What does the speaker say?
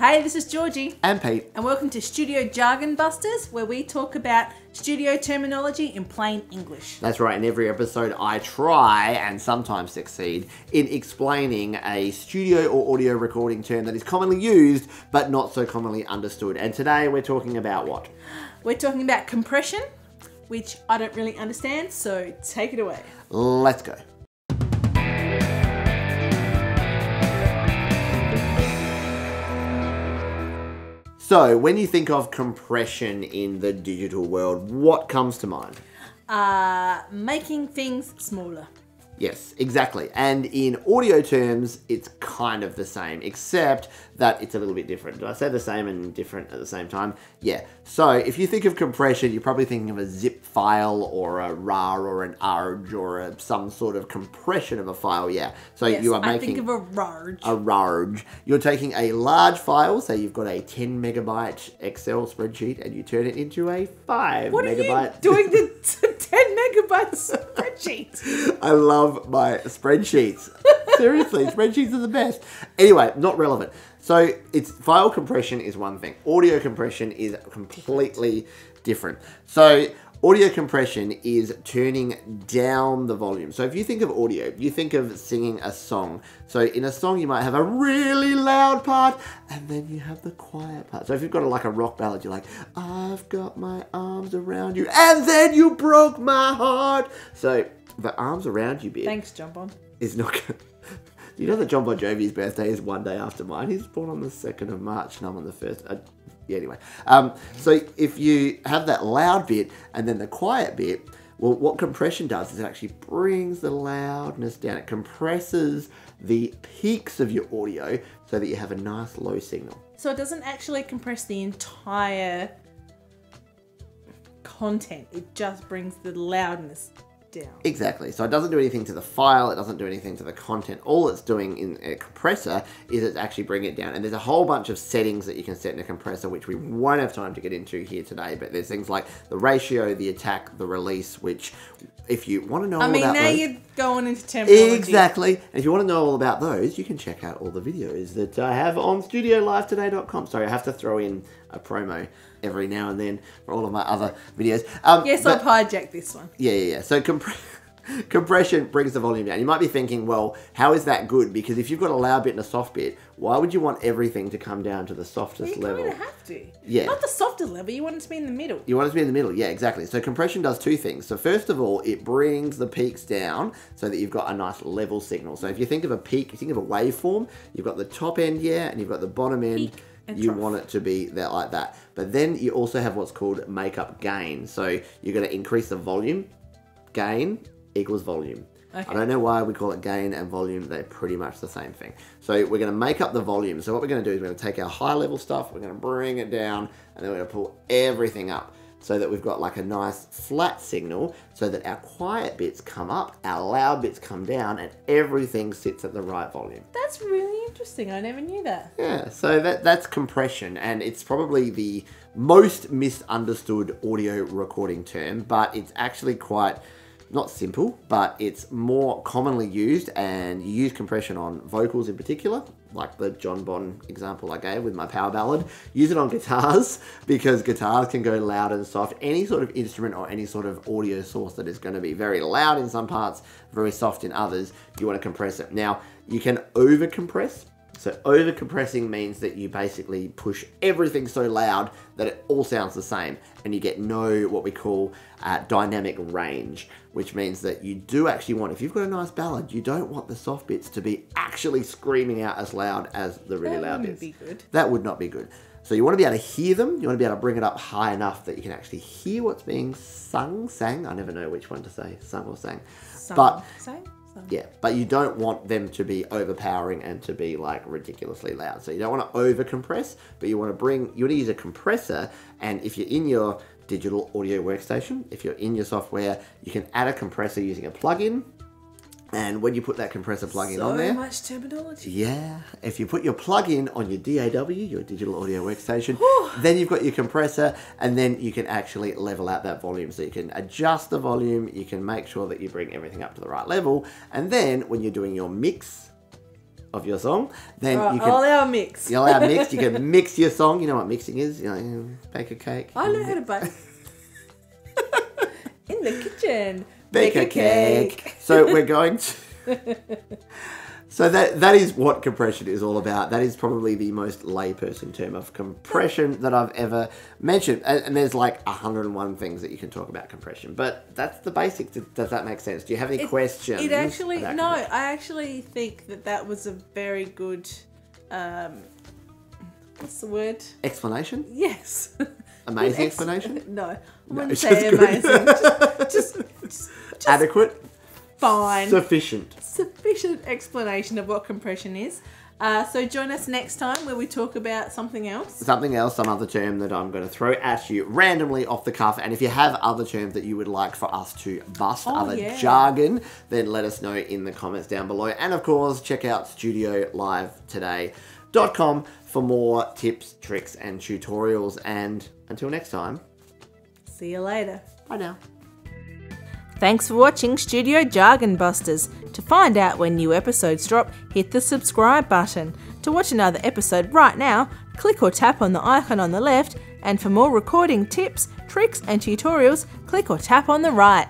Hey, this is Georgie, And Pete. and welcome to Studio Jargon Busters, where we talk about studio terminology in plain English. That's right, in every episode I try and sometimes succeed in explaining a studio or audio recording term that is commonly used but not so commonly understood. And today we're talking about what? We're talking about compression, which I don't really understand, so take it away. Let's go. So, when you think of compression in the digital world, what comes to mind? Uh, making things smaller. Yes, exactly. And in audio terms, it's kind of the same, except that it's a little bit different. Did I say the same and different at the same time? Yeah. So if you think of compression, you're probably thinking of a zip file or a RAR or an ARG or a, some sort of compression of a file. Yeah. So Yes, you are making. I think of a large. a RARG. You're taking a large file, say you've got a 10 megabyte Excel spreadsheet, and you turn it into a 5 what are megabyte. you doing the t- 10 megabyte spreadsheet? I love my spreadsheets. Seriously, spreadsheets are the best. Anyway, not relevant. So it's file compression is one thing. Audio compression is completely different. So audio compression is turning down the volume. So if you think of audio, you think of singing a song. So in a song you might have a really loud part and then you have the quiet part. So if you've got a, like a rock ballad, you're like, I've got my arms around you and then you broke my heart. So the arms around you bit Thanks, Jon Bon. is not good. you know that Jon Bon Jovi's birthday is one day after mine? He's born on the 2nd of March and I'm on the 1st. Yeah, anyway. Um, so if you have that loud bit and then the quiet bit, well, what compression does is it actually brings the loudness down. It compresses the peaks of your audio so that you have a nice low signal. So it doesn't actually compress the entire content, it just brings the loudness down. Exactly. So it doesn't do anything to the file. It doesn't do anything to the content. All it's doing in a compressor is it's actually bringing it down. And there's a whole bunch of settings that you can set in a compressor, which we won't have time to get into here today. But there's things like the ratio, the attack, the release, which if you want to know I all mean, about now those, you're going into terminology. Exactly. And if you want to know all about those, you can check out all the videos that I have on studiolivetoday.com. Sorry, I have to throw in a promo every now and then for all of my other videos. Um, Yes, I've hijacked this one. yeah, yeah, yeah. So compression brings the volume down. You might be thinking, well, how is that good? Because if you've got a loud bit and a soft bit, why would you want everything to come down to the softest level? You level? kind of have to. Yeah. Not the softest level, you want it to be in the middle. You want it to be in the middle, yeah, exactly. So compression does two things. So first of all, it brings the peaks down so that you've got a nice level signal. So if you think of a peak, you think of a waveform, you've got the top end, yeah, and you've got the bottom end. Peak You trough. want it to be there like that. But then you also have what's called makeup gain. So you're going to increase the volume. Gain equals volume. Okay. I don't know why we call it gain and volume. They're pretty much the same thing. So we're going to make up the volume. So what we're going to do is we're going to take our high level stuff, we're going to bring it down, and then we're going to pull everything up so that we've got like a nice flat signal so that our quiet bits come up, our loud bits come down, and everything sits at the right volume. That's really interesting. I never knew that. Yeah, so that that's compression, and it's probably the most misunderstood audio recording term, but it's actually quite not simple, but it's more commonly used, and you use compression on vocals in particular, like the Jon Bon example I gave with my power ballad. Use it on guitars because guitars can go loud and soft. Any sort of instrument or any sort of audio source that is going to be very loud in some parts, very soft in others, you want to compress it. Now, you can over compress. So over compressing means that you basically push everything so loud that it all sounds the same and you get no what we call uh, dynamic range, which means that you do actually want, if you've got a nice ballad, you don't want the soft bits to be actually screaming out as loud as the really That loud bits. be good. That would not be good. So you want to be able to hear them. You want to be able to bring it up high enough that you can actually hear what's being sung, sang. I never know which one to say, sung or sang. Some, But same, some. yeah, but you don't want them to be overpowering and to be like ridiculously loud. So you don't want to over compress, but you want to bring, you want to use a compressor. And if you're in your digital audio workstation, if you're in your software, you can add a compressor using a plugin. And when you put that compressor plugin so on there, much terminology. yeah, if you put your plug-in on your DAW, your digital audio workstation, then you've got your compressor, and then you can actually level out that volume. So you can adjust the volume, you can make sure that you bring everything up to the right level, and then when you're doing your mix, of your song, then Right, you can allow a mix. you allow mix. You can mix your song. You know what mixing is? You know, bake a cake. I know mm. how to bake. In the kitchen. Bake a cake. So we're going to. so that that is what compression is all about. That is probably the most layperson term of compression that I've ever mentioned. And, and there's like 101 things that you can talk about compression, but that's the basics. Does- that make sense? Do you have any questions? It actually no. compression? I actually think that that was a very good. Um, what's the word? Explanation? Yes. Amazing Ex- explanation? No, I wouldn't it's say amazing. just, just Adequate? fine. Sufficient. Sufficient explanation of what compression is. Uh, so join us next time where we talk about something else. something else, some other term that I'm going to throw at you randomly off the cuff. And if you have other terms that you would like for us to bust, Oh, other yeah. jargon, then let us know in the comments down below. And of course, check out studio live studiolivetoday.com for more tips, tricks, and tutorials. And until next time, See you later. bye now. Thanks for watching Studio Jargon Busters. To find out when new episodes drop, hit the subscribe button. To watch another episode right now, click or tap on the icon on the left, and for more recording tips, tricks, and tutorials, click or tap on the right.